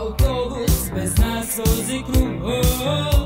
autobus bez nas o zikru.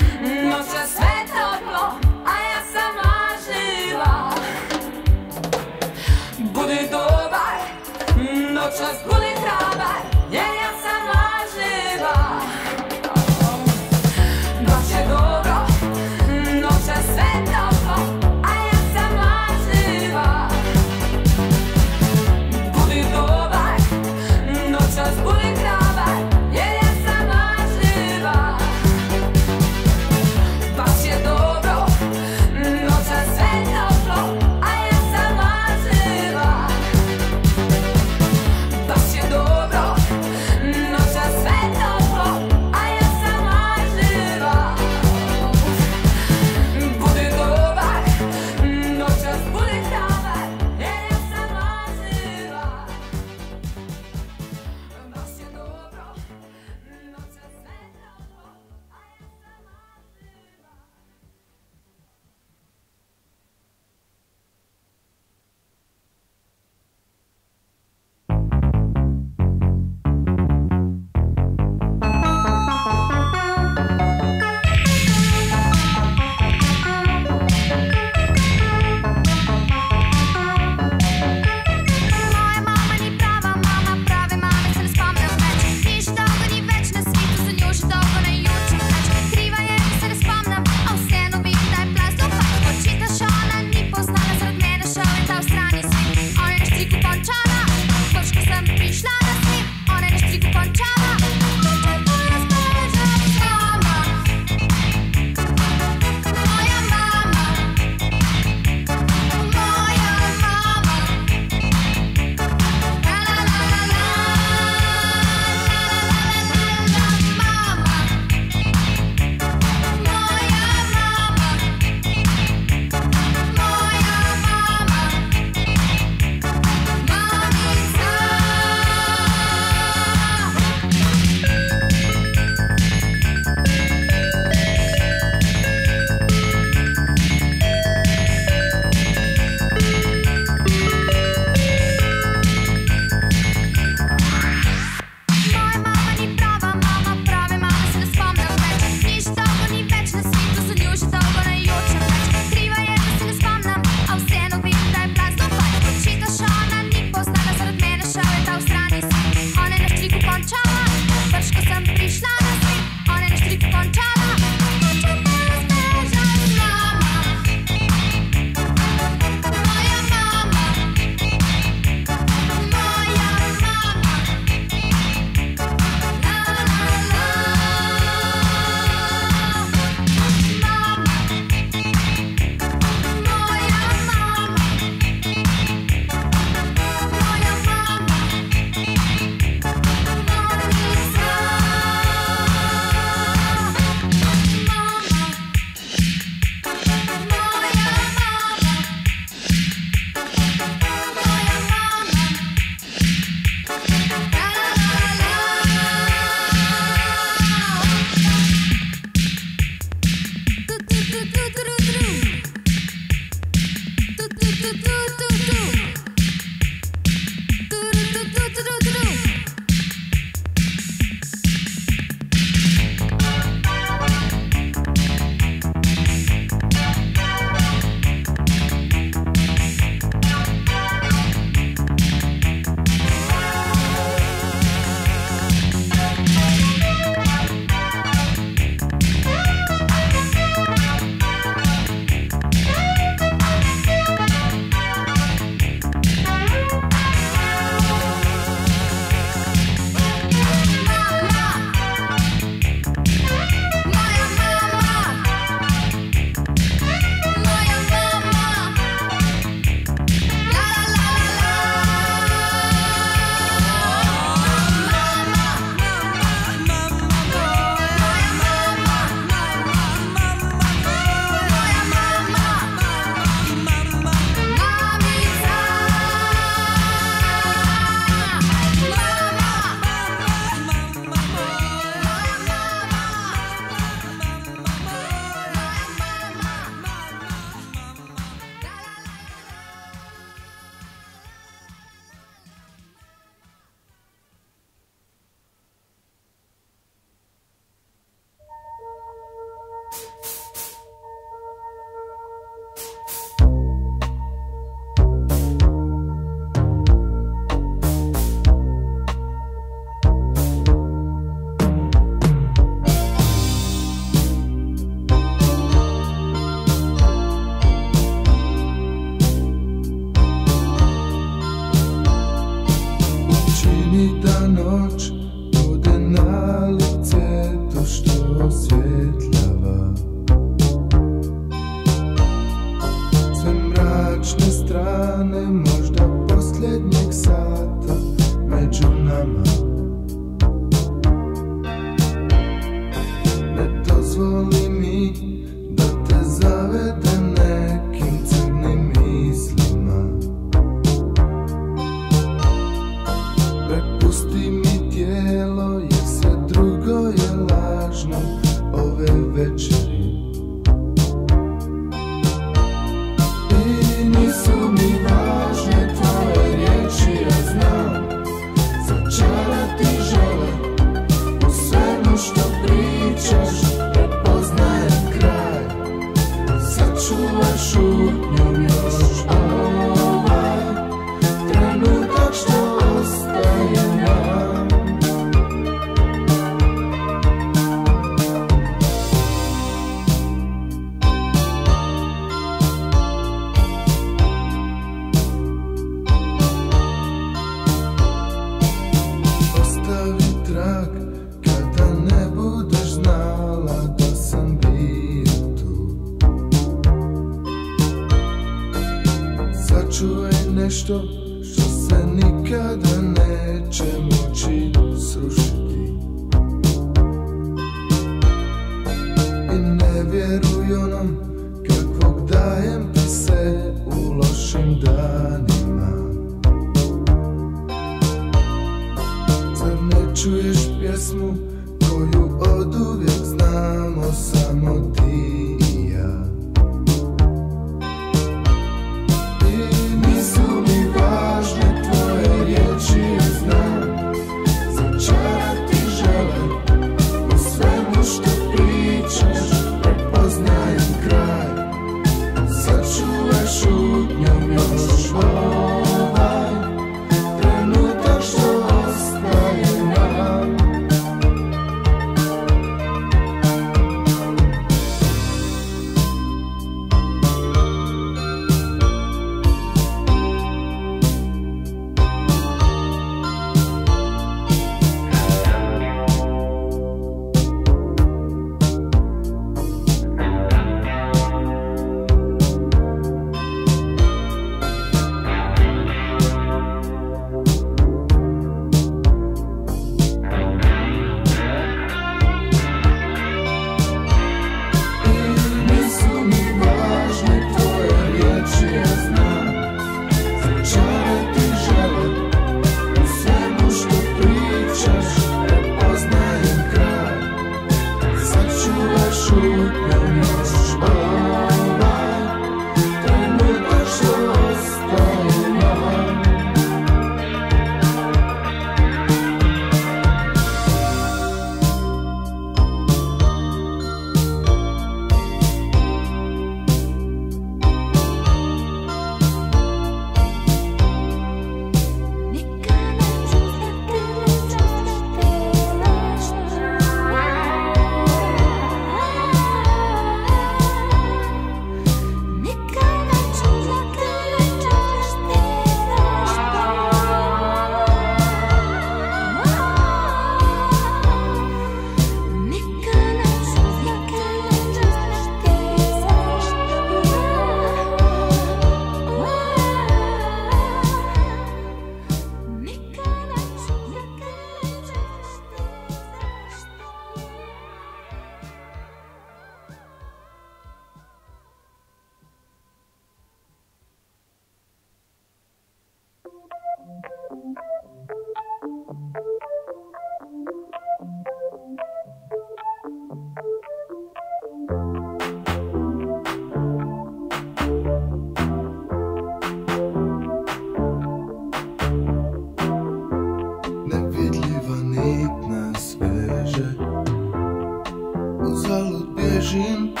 Uzalud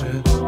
Bridget.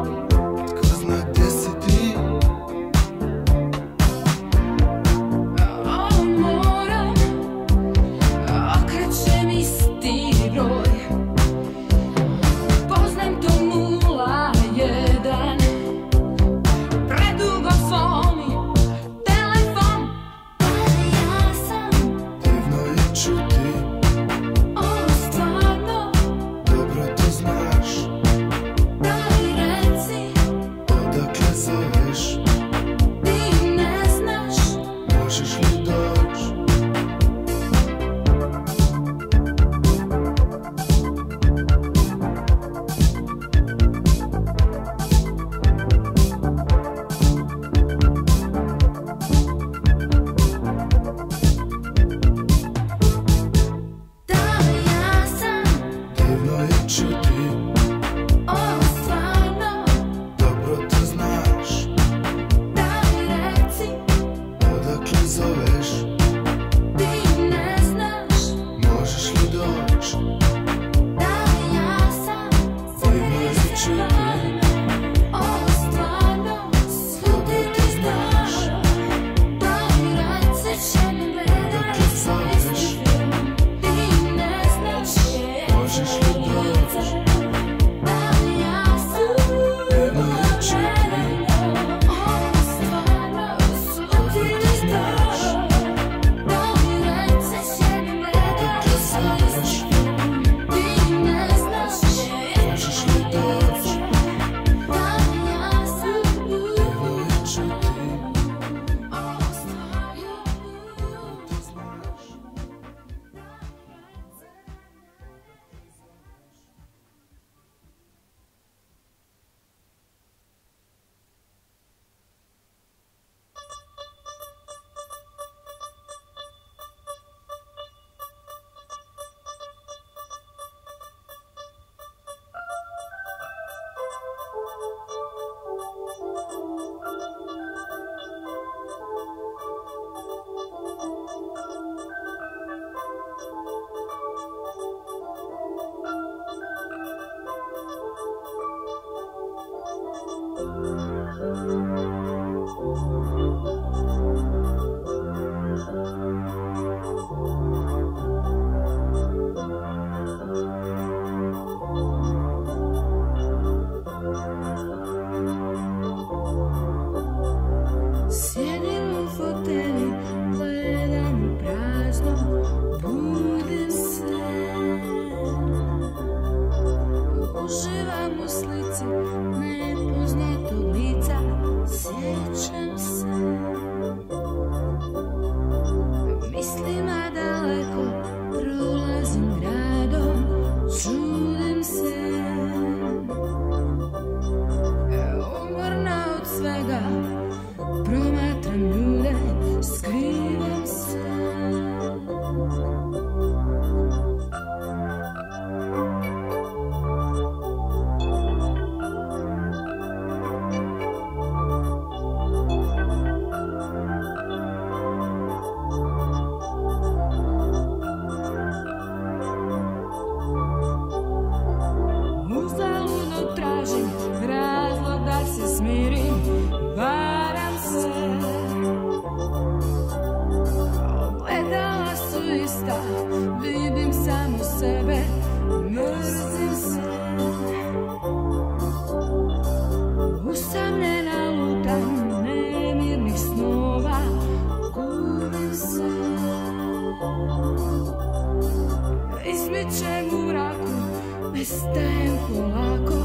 pristajem polako,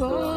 bolje.